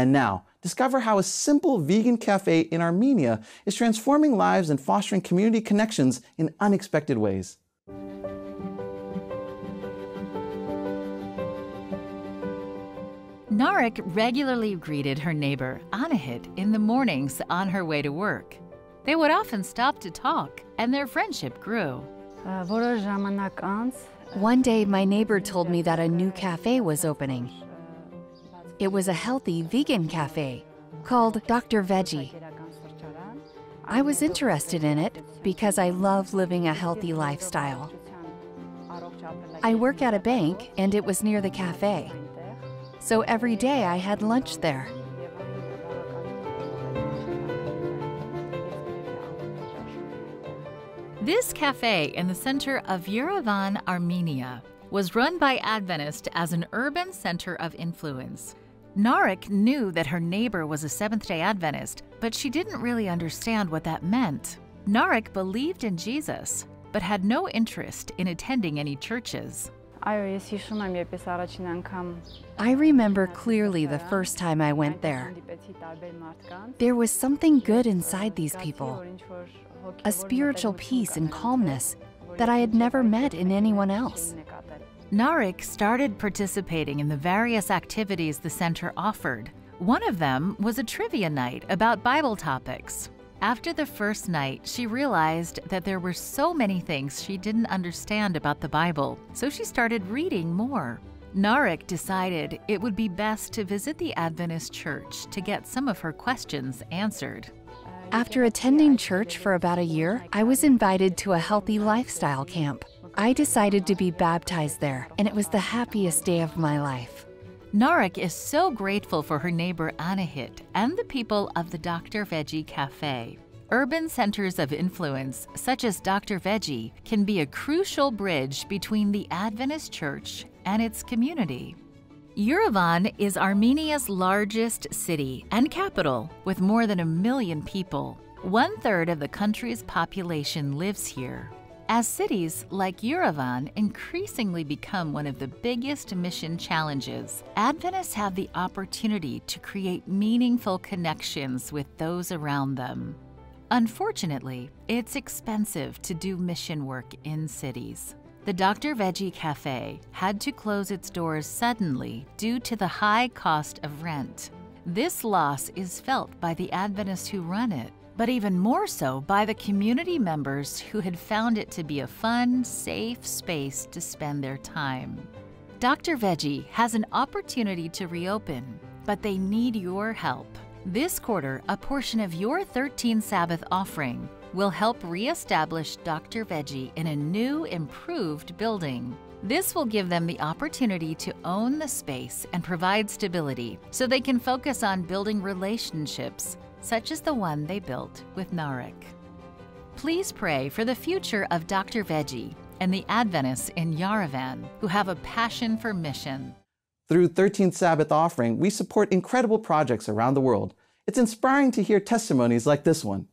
And now, discover how a simple vegan cafe in Armenia is transforming lives and fostering community connections in unexpected ways. Narik regularly greeted her neighbor, Anahit, in the mornings on her way to work. They would often stop to talk, and their friendship grew. Uh, One day, my neighbor told me that a new cafe was opening. It was a healthy vegan cafe called Dr. Veggie. I was interested in it because I love living a healthy lifestyle. I work at a bank and it was near the cafe. So every day I had lunch there. This cafe in the center of Yerevan, Armenia, was run by Adventist as an urban center of influence. Narik knew that her neighbor was a Seventh day Adventist, but she didn't really understand what that meant. Narik believed in Jesus, but had no interest in attending any churches. I remember clearly the first time I went there. There was something good inside these people, a spiritual peace and calmness that I had never met in anyone else. Narik started participating in the various activities the center offered. One of them was a trivia night about Bible topics. After the first night, she realized that there were so many things she didn't understand about the Bible, so she started reading more. Narik decided it would be best to visit the Adventist church to get some of her questions answered. After attending church for about a year, I was invited to a healthy lifestyle camp. I decided to be baptized there, and it was the happiest day of my life. Narik is so grateful for her neighbor Anahit and the people of the Dr. Veggie Cafe. Urban centers of influence, such as Dr. Veggie, can be a crucial bridge between the Adventist Church and its community. Yerevan is Armenia's largest city and capital, with more than a million people. One third of the country's population lives here. As cities like Yerevan increasingly become one of the biggest mission challenges, Adventists have the opportunity to create meaningful connections with those around them. Unfortunately, it's expensive to do mission work in cities. The Dr. Veggie Cafe had to close its doors suddenly due to the high cost of rent. This loss is felt by the Adventists who run it but even more so by the community members who had found it to be a fun, safe space to spend their time. Dr. Veggie has an opportunity to reopen, but they need your help. This quarter, a portion of your 13 Sabbath offering will help reestablish Dr. Veggie in a new, improved building. This will give them the opportunity to own the space and provide stability so they can focus on building relationships such as the one they built with Narik. Please pray for the future of Dr. Veggie and the Adventists in Yerevan who have a passion for mission. Through 13th Sabbath offering, we support incredible projects around the world. It's inspiring to hear testimonies like this one.